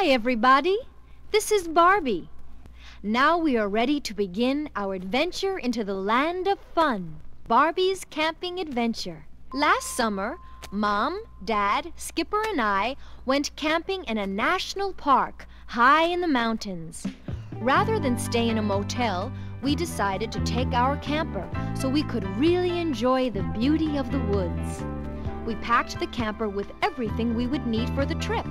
Hi, everybody. This is Barbie. Now we are ready to begin our adventure into the land of fun Barbie's Camping Adventure. Last summer, Mom, Dad, Skipper, and I went camping in a national park high in the mountains. Rather than stay in a motel, we decided to take our camper so we could really enjoy the beauty of the woods. We packed the camper with everything we would need for the trip.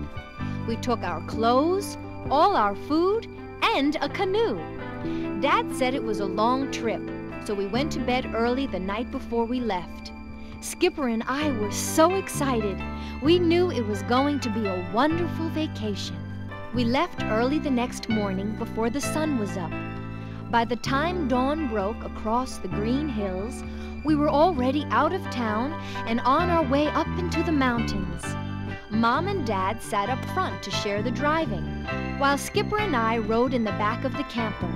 We took our clothes, all our food, and a canoe. Dad said it was a long trip, so we went to bed early the night before we left. Skipper and I were so excited. We knew it was going to be a wonderful vacation. We left early the next morning before the sun was up. By the time dawn broke across the green hills, we were already out of town and on our way up into the mountains. Mom and Dad sat up front to share the driving, while Skipper and I rode in the back of the camper.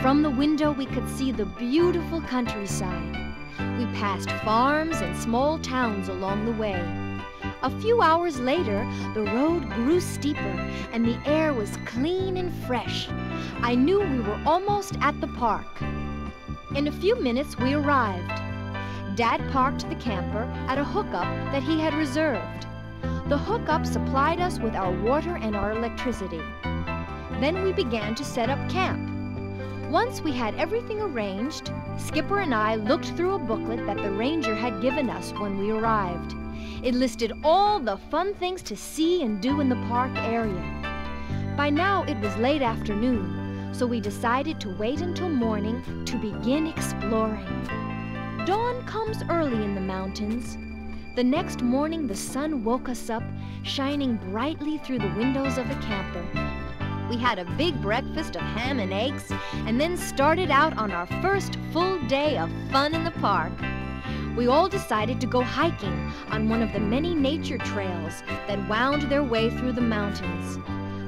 From the window, we could see the beautiful countryside. We passed farms and small towns along the way. A few hours later, the road grew steeper and the air was clean and fresh. I knew we were almost at the park. In a few minutes, we arrived. Dad parked the camper at a hookup that he had reserved. The hookup supplied us with our water and our electricity. Then we began to set up camp. Once we had everything arranged, Skipper and I looked through a booklet that the ranger had given us when we arrived. It listed all the fun things to see and do in the park area. By now it was late afternoon, so we decided to wait until morning to begin exploring. Dawn comes early in the mountains. The next morning the sun woke us up, shining brightly through the windows of the camper. We had a big breakfast of ham and eggs and then started out on our first full day of fun in the park. We all decided to go hiking on one of the many nature trails that wound their way through the mountains.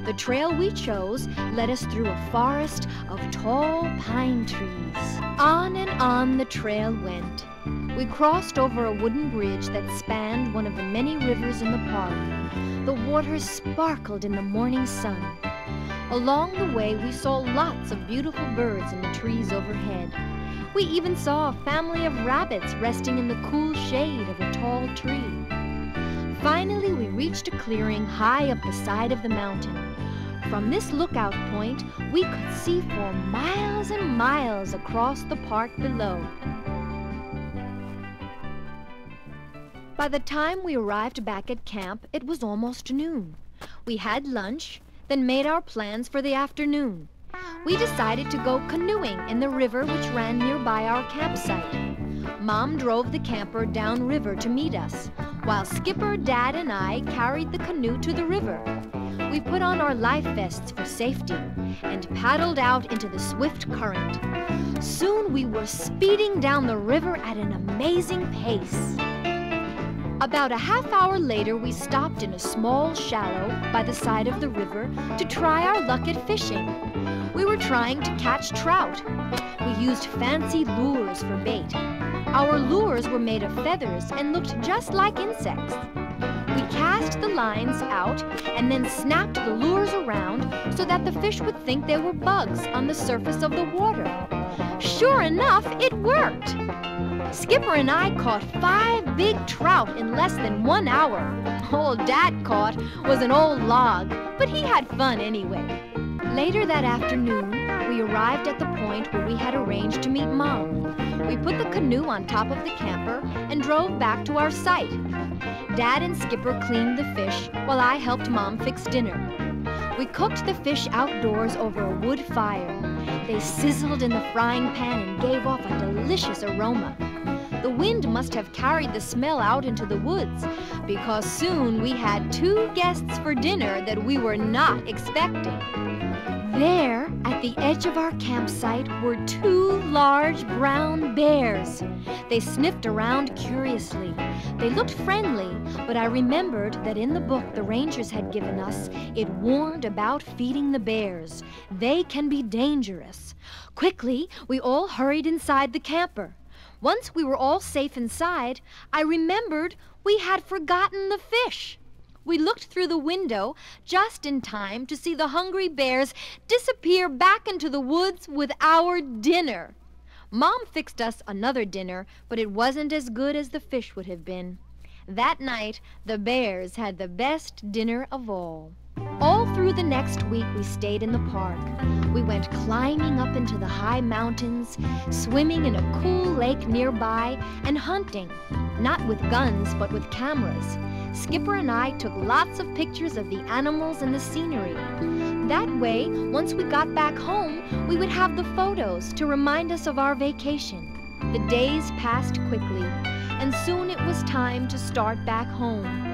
The trail we chose led us through a forest of tall pine trees. On and on the trail went. We crossed over a wooden bridge that spanned one of the many rivers in the park. The water sparkled in the morning sun. Along the way, we saw lots of beautiful birds in the trees overhead. We even saw a family of rabbits resting in the cool shade of a tall tree. Finally, we reached a clearing high up the side of the mountain. From this lookout point, we could see for miles and miles across the park below. By the time we arrived back at camp, it was almost noon. We had lunch, then made our plans for the afternoon. We decided to go canoeing in the river which ran nearby our campsite. Mom drove the camper downriver to meet us, while Skipper, Dad, and I carried the canoe to the river. We put on our life vests for safety and paddled out into the swift current. Soon we were speeding down the river at an amazing pace. About a half hour later, we stopped in a small shallow by the side of the river to try our luck at fishing. We were trying to catch trout. We used fancy lures for bait. Our lures were made of feathers and looked just like insects. We cast the lines out and then snapped the lures around so that the fish would think they were bugs on the surface of the water. Sure enough, it worked! Skipper and I caught five big trout in less than one hour. All Dad caught was an old log, but he had fun anyway. Later that afternoon, we arrived at the point where we had arranged to meet Mom. We put the canoe on top of the camper and drove back to our site. Dad and Skipper cleaned the fish while I helped Mom fix dinner. We cooked the fish outdoors over a wood fire. They sizzled in the frying pan and gave off a delicious aroma. Wind must have carried the smell out into the woods, because soon we had two guests for dinner that we were not expecting. There, at the edge of our campsite, were two large brown bears. They sniffed around curiously. They looked friendly, but I remembered that in the book the rangers had given us, it warned about feeding the bears. They can be dangerous. Quickly, we all hurried inside the camper. Once we were all safe inside, I remembered we had forgotten the fish. We looked through the window just in time to see the hungry bears disappear back into the woods with our dinner. Mom fixed us another dinner, but it wasn't as good as the fish would have been. That night, the bears had the best dinner of all. Through the next week, we stayed in the park. We went climbing up into the high mountains, swimming in a cool lake nearby, and hunting, not with guns, but with cameras. Skipper and I took lots of pictures of the animals and the scenery. That way, once we got back home, we would have the photos to remind us of our vacation. The days passed quickly, and soon it was time to start back home.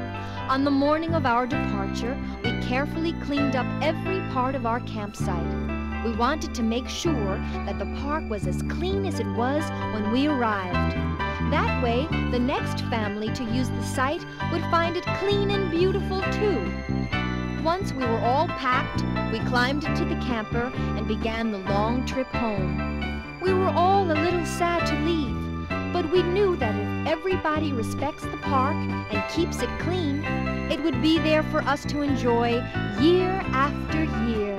On the morning of our departure, we carefully cleaned up every part of our campsite. We wanted to make sure that the park was as clean as it was when we arrived. That way, the next family to use the site would find it clean and beautiful too. Once we were all packed, we climbed into the camper and began the long trip home. We were all a little sad to leave, but we knew that if everybody respects the park and keeps it clean, it would be there for us to enjoy year after year.